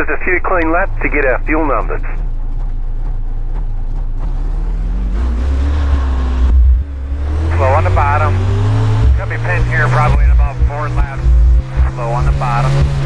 Us a few clean laps to get our fuel numbers. Slow on the bottom. Gonna be pinned here probably in about four laps. Slow on the bottom.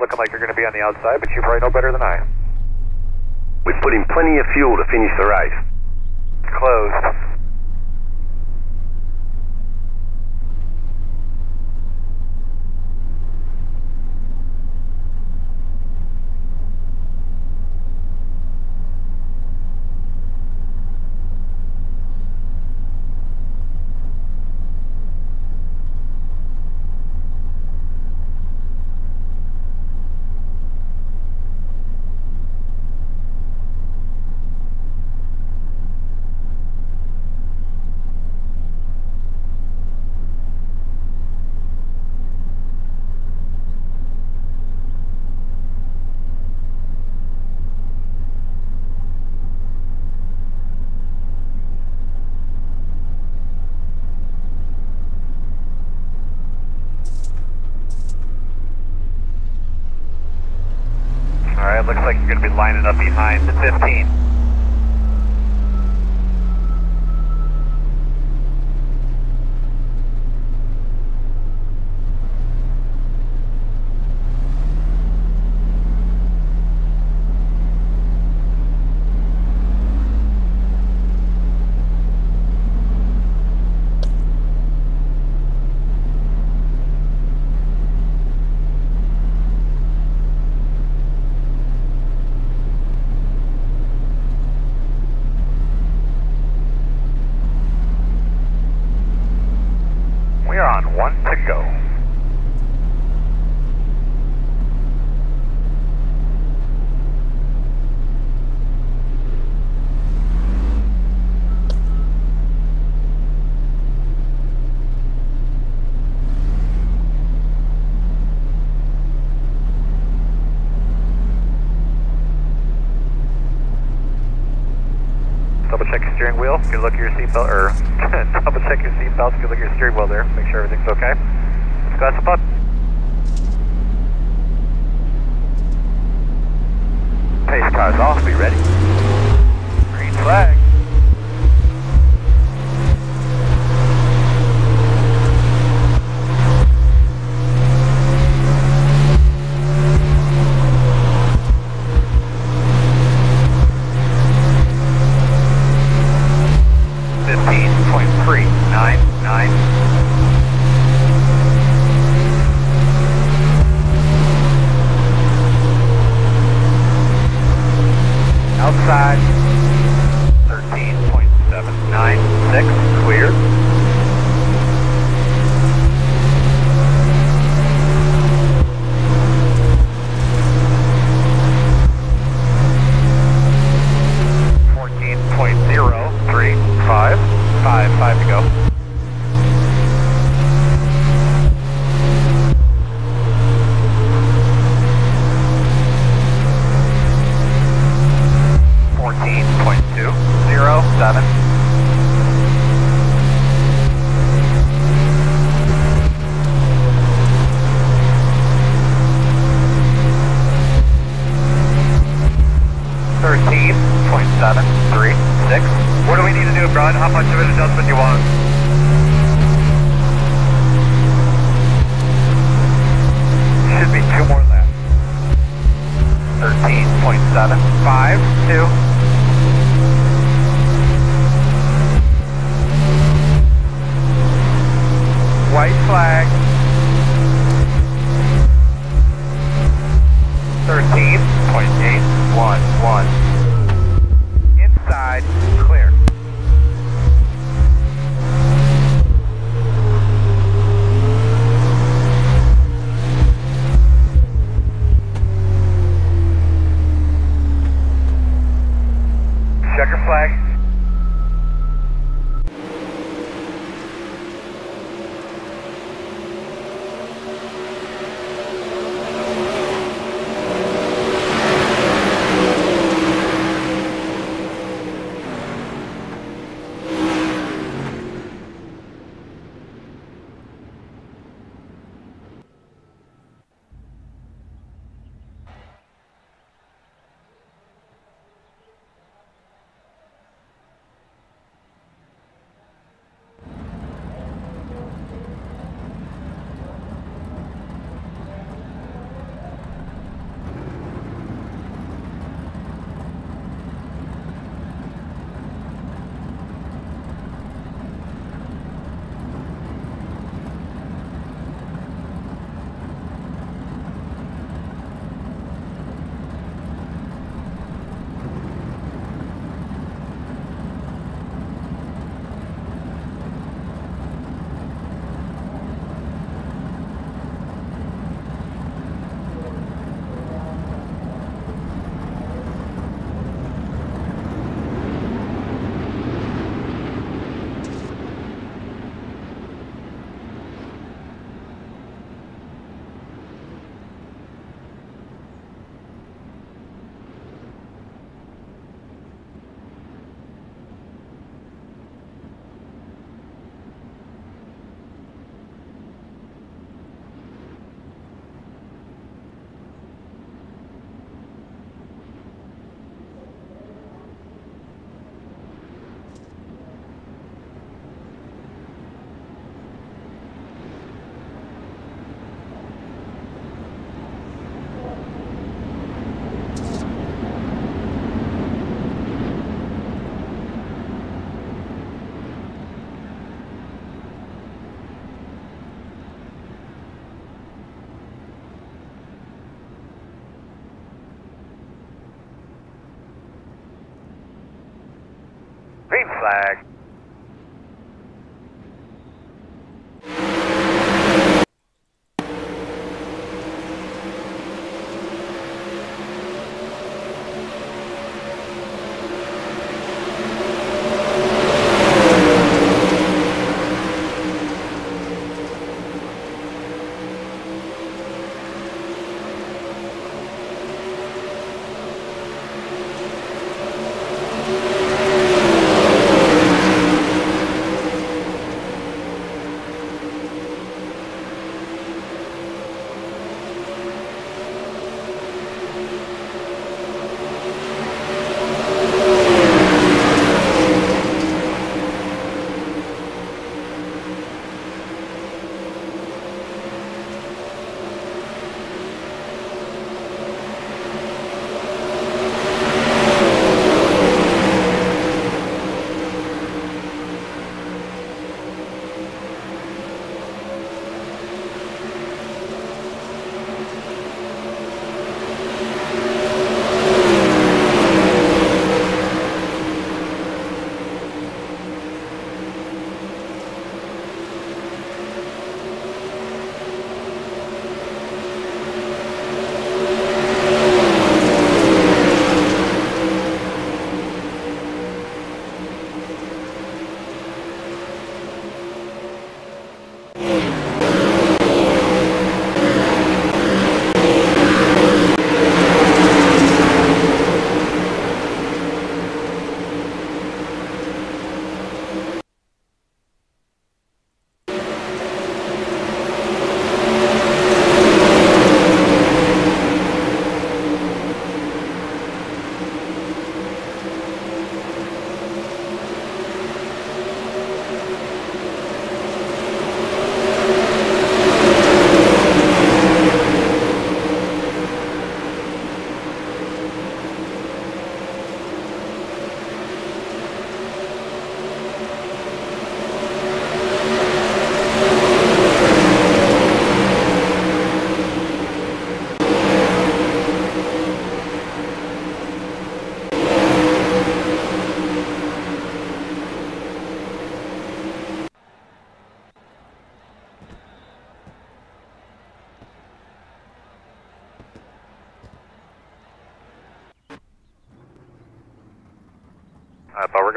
Looking like you're going to be on the outside, but you probably know better than I. We've put in plenty of fuel to finish the race. Closed. Seatbelt, or double check your seatbelt. Good look at your steering wheel there. Make sure everything's okay. Let's go. 1.752. White flag. 13.811. Inside. Green flag.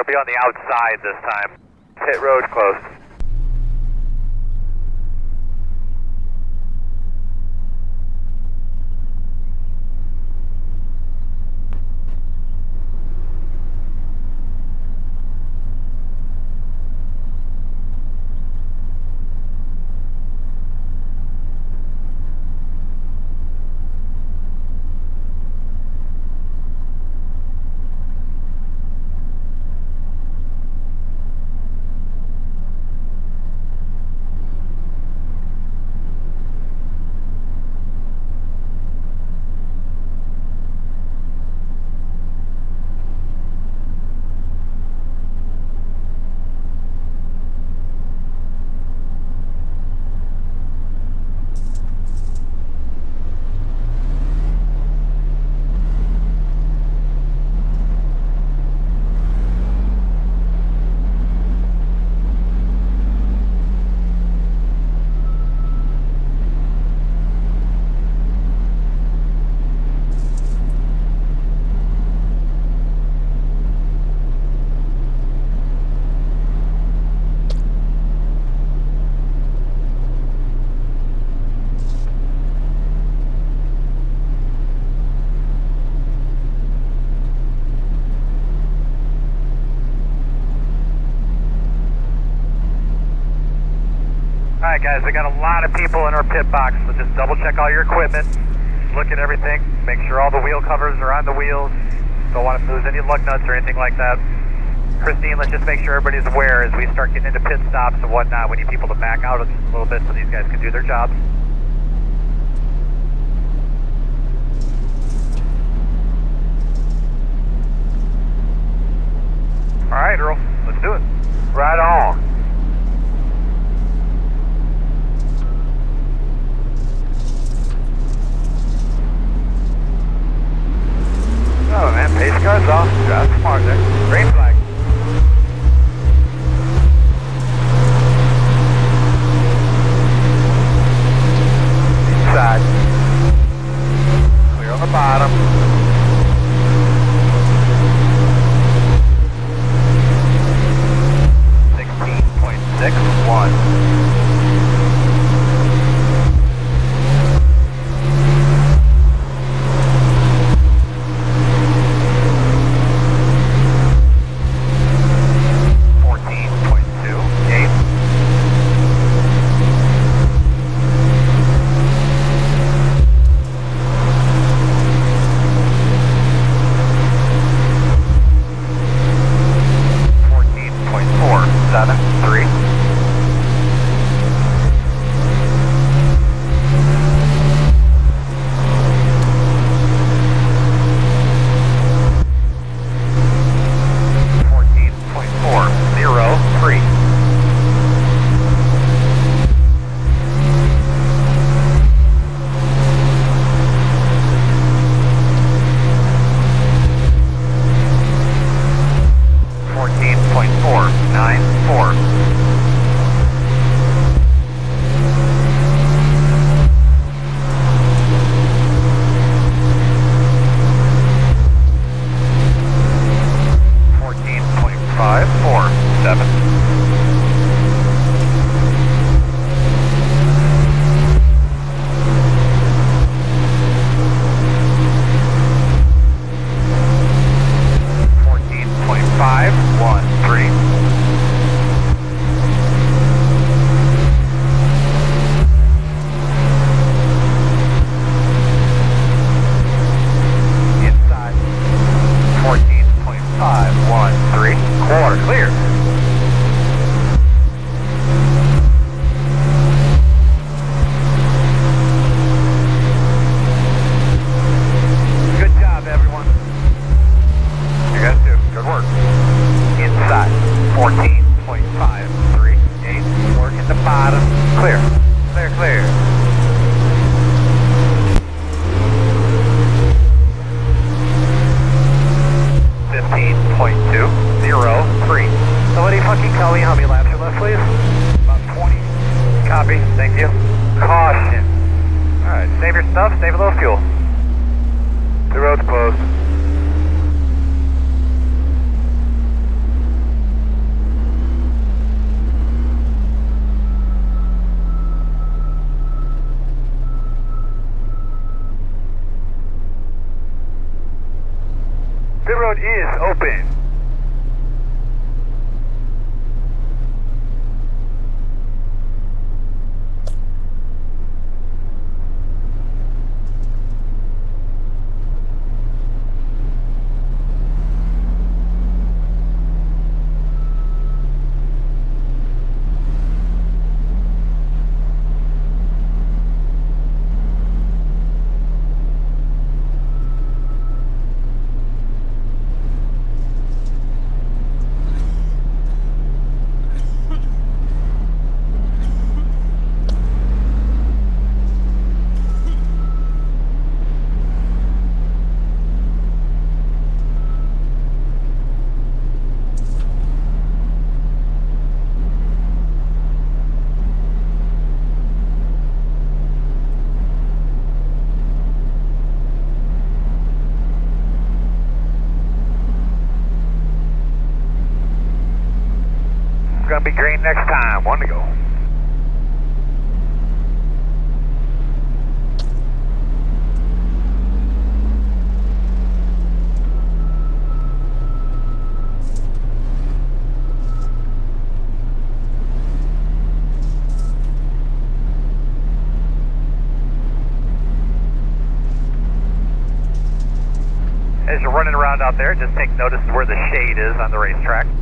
Be on the outside this time. Pit road closed. Alright guys, we got a lot of people in our pit box, so just double check all your equipment, look at everything, make sure all the wheel covers are on the wheels, don't want to lose any lug nuts or anything like that. Christine, let's just make sure everybody's aware as we start getting into pit stops and whatnot, we need people to back out a little bit so these guys can do their jobs. Alright Earl, let's do it. Right on. Car's off. Drive smart there. Green flag. Kentucky Kelly, I'll be left, please. About 20. Copy, thank you. Caution. Alright, save your stuff, save a little fuel. The road's closed. The road is open. Next time. One to go. As you're running around out there, just take notice where the shade is on the racetrack.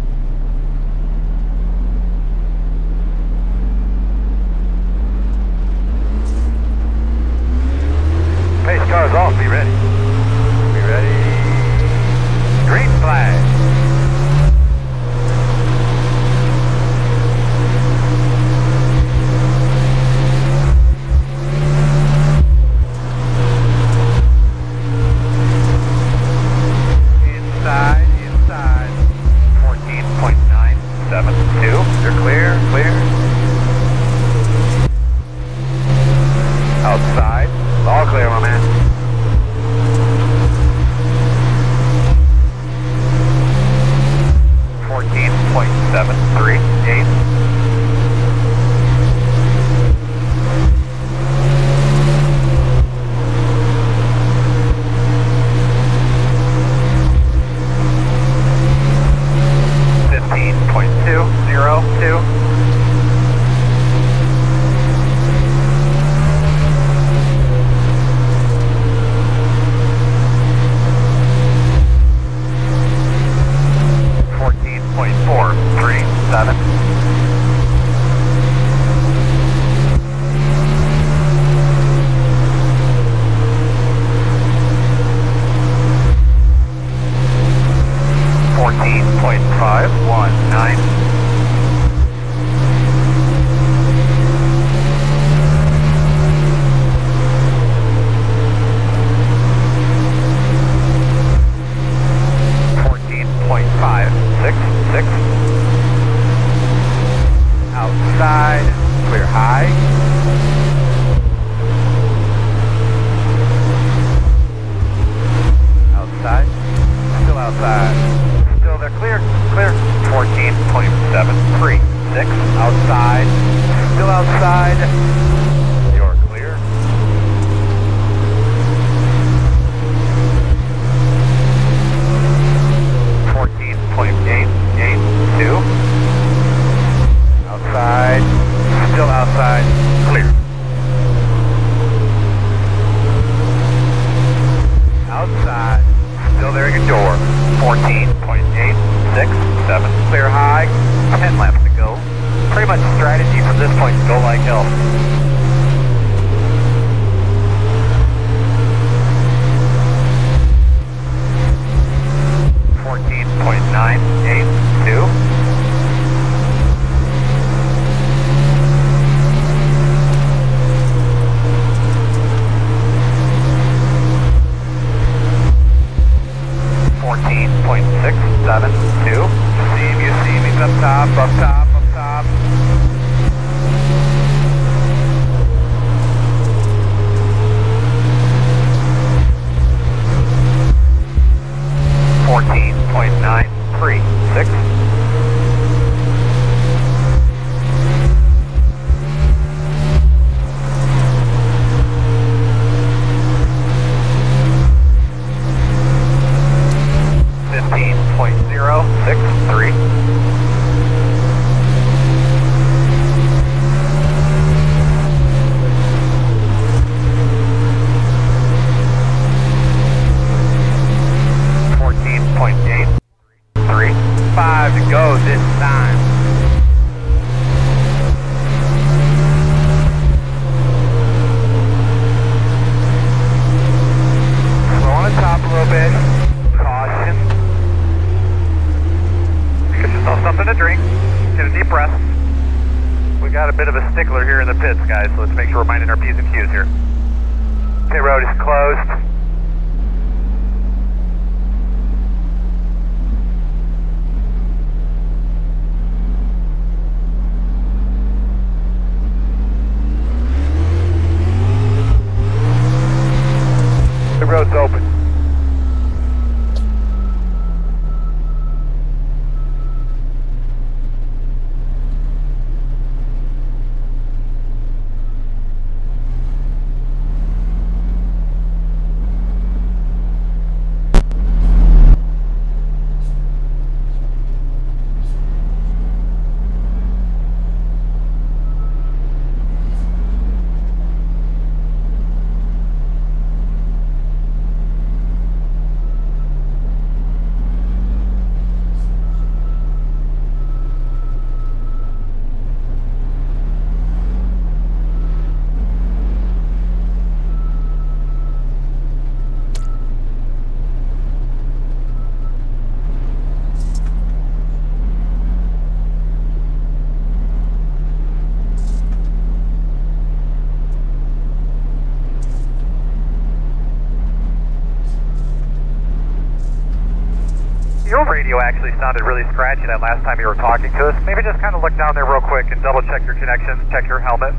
Actually sounded really scratchy that last time you were talking to us. Maybe just kind of look down there real quick and double check your connections, check your helmet.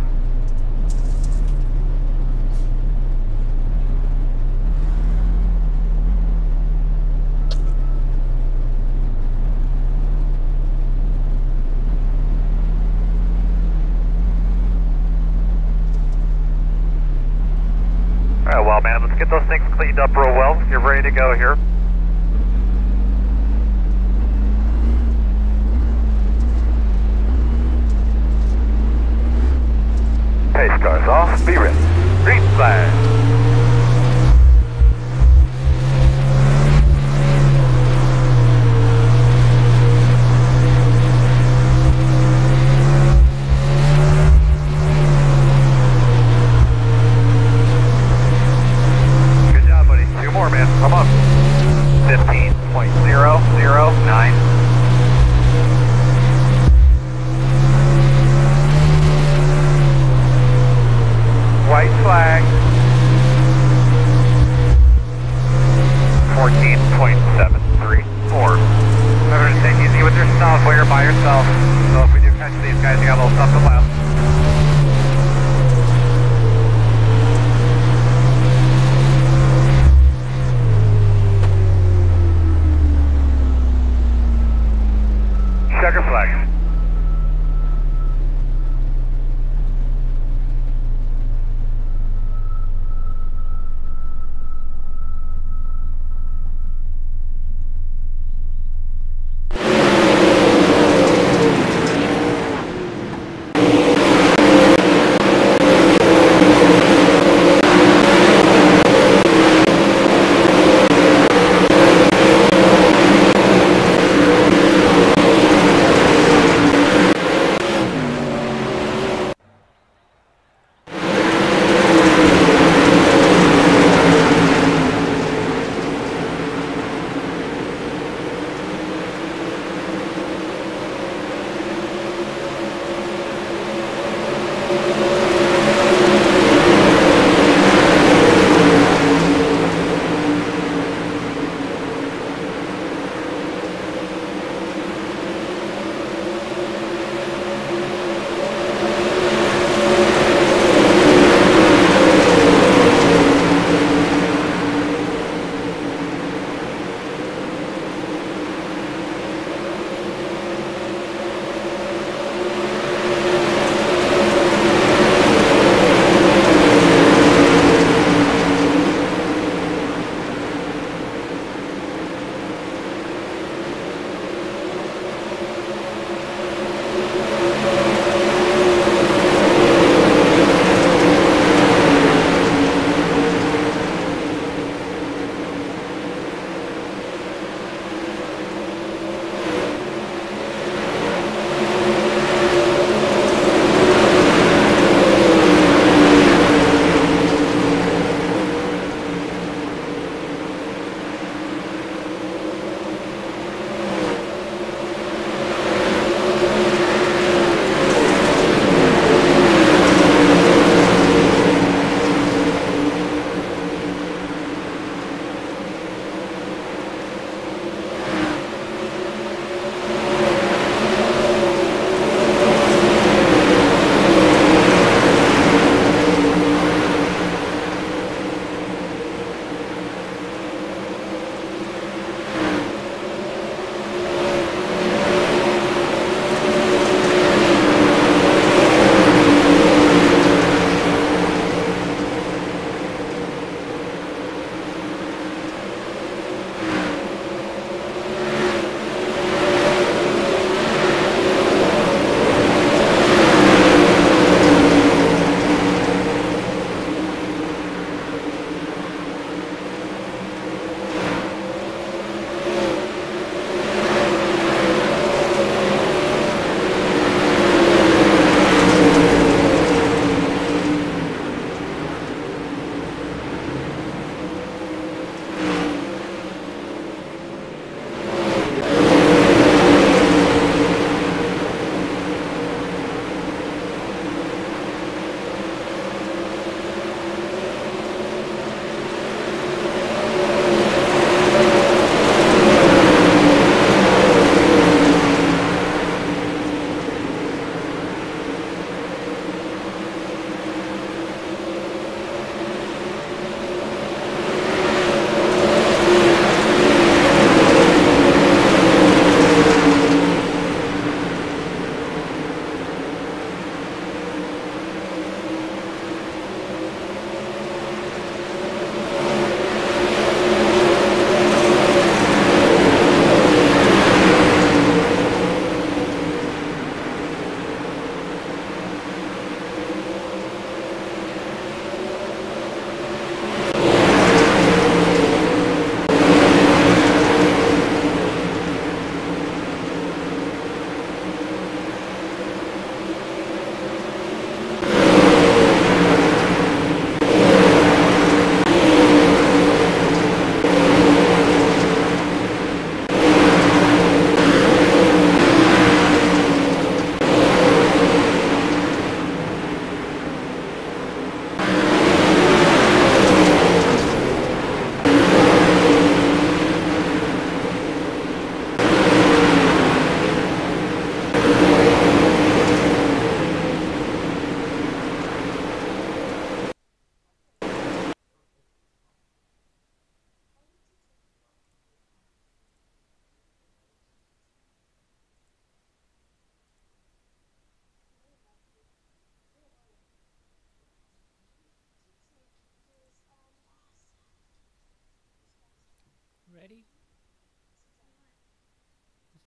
Alright, well, man, let's get those things cleaned up real well. You're ready to go here. Pace cars off, be ready. Green flag.